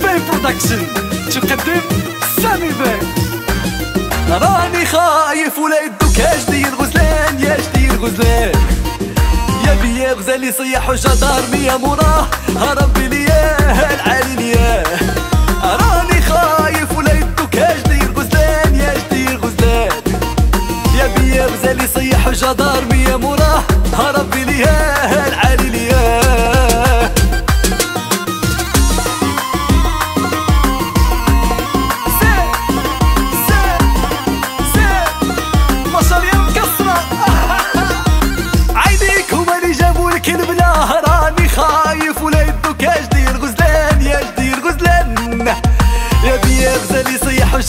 برودكشن تقدم سامي باك راني خايف ولا يدوك اش دير غزلان يا دير غزلان. يا بيا غزالي صيح وجدار مية مراه ربي لياه العالي لياه راني خايف ولا يدوك اش دير غزلان يا دير غزلان. يا بيا غزالي صيح وجدار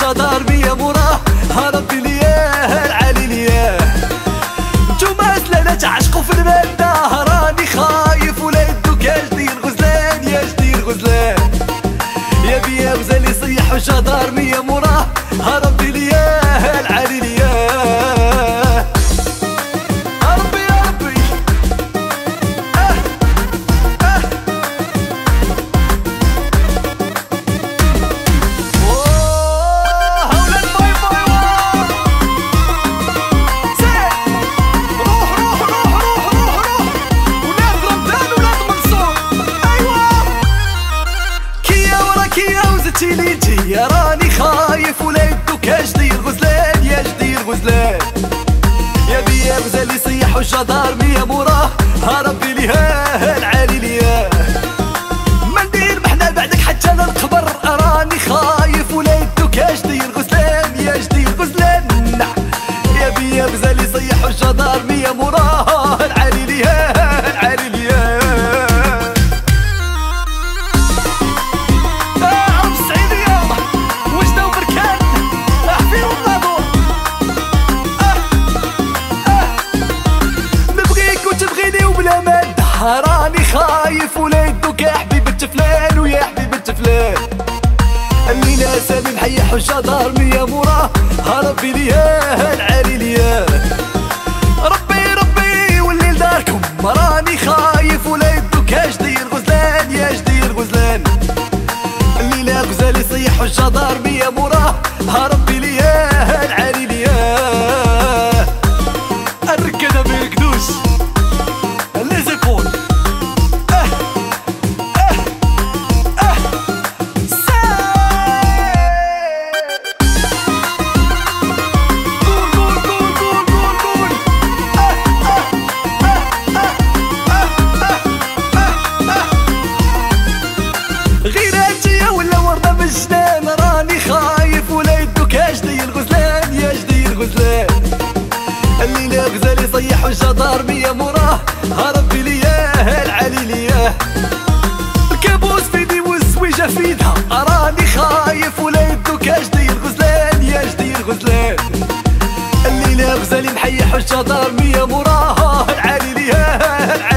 وشطار بيا مراه ربي لياه العالي لياه نتوما سلالة تعشقوا في المادة راني خايف ولا يدوك اش دير غزلان يا دير غزلان. يا بيا غزال يصيح وشطار بيا مراه ربي لياه كيا وزدتي لي جيا راني خايف ولا يدوك اش دير غزلان يا جدير غزلان يا بيا غزال يصيح وجدار مية مراه ربي ليها العالي لياه ما ندير محنا بعدك حتى للقبر راني خايف ولا يدوك اش دير غزلان يا جدير غزلان يا بيا غزال يصيح وجدار مية مراه خايف ولا يدوك يا حبيبة فلان ويا حبيبة فلان الليلة سامي محيح وشطار مية مراه ربي لياه العالي لياه ربي ربي والليل داركم. راني خايف ولا يدوك اش دير غزلان يا جدير غزلان. الليلة غزال يصيح والجدار مية بالي صيح وجدار بيا مراه هرب لياه العلي لياه الكابوس في دي والزويجة في أراني خايف ولا يدوك اجدي الغزلان يا جدي الغزلان الليلة غزالي محيح وجدار بيا مراه العلي لياه العلي